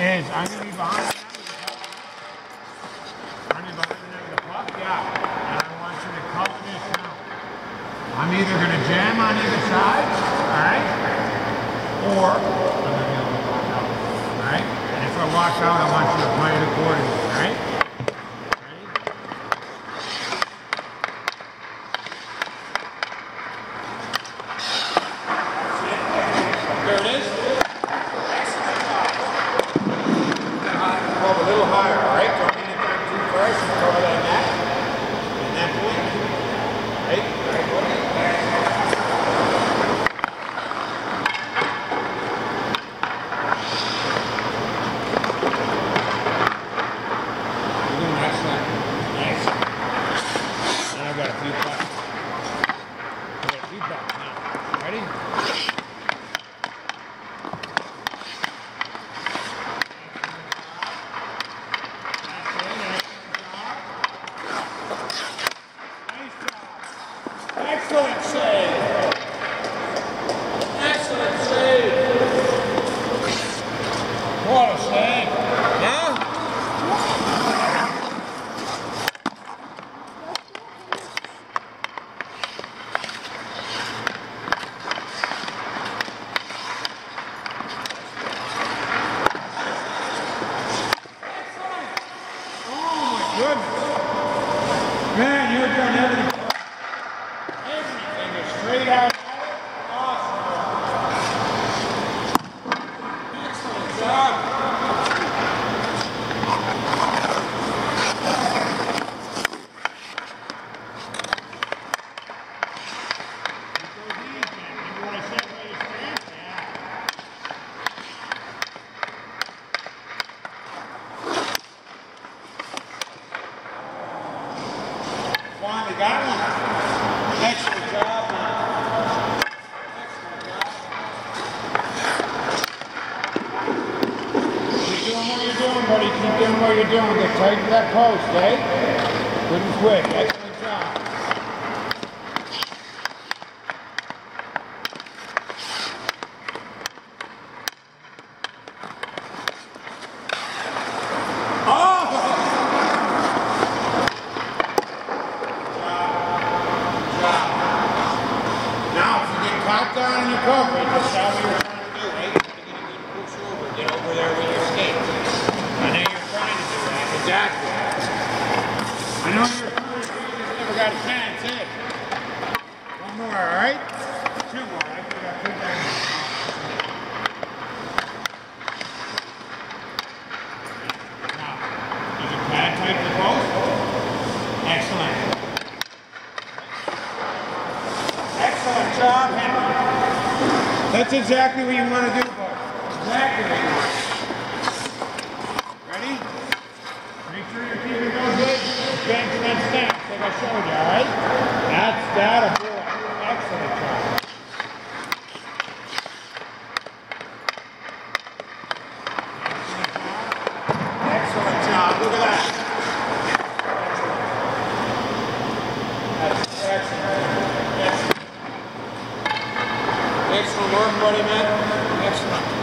is I'm to be behind with behind with the puck, yeah. And I want you to cover this now. I'm either going to jam on either side, all right? Or I'm to be able to walk out, all right? And if I walk out, I want you to play it accordingly, all right? Ready? There it is. Well, a little higher, all right? Don't lean it down too far, so cover that net. And that point. Right? Right, buddy? You're doing excellent. Nice. Now I've got a few bucks. I got a few bucks now. Ready? Excellent save. Excellent save. What a save. Huh? Oh my you're doing everything. Everything is straight out. Awesome. Excellent job. Remember what I said about your stance? Yeah. Finally got one. Job, buddy. Keep doing what you're doing. Get tight to that post, eh? Good and quick. Excellent job. Oh! Now, if you get caught down in your coverage, that's how we were trying to do, right? You gotta get a good push over, get over there with your skates. I know you're trying to do that. Exactly. I know you're trying to do it, you just never got a chance, eh? One more, all right? Two more. I think I put that in. Now, is it pad tight to the post? Excellent. Excellent job, Henry. That's exactly what you want to do, bud. Exactly what you want. Ready? Make sure you're keeping those legs bent to that stance like I showed you, all right? That's that a boy. Excellent job. Excellent job. Look at that. That's excellent. Excellent. Excellent work, buddy, man. Excellent.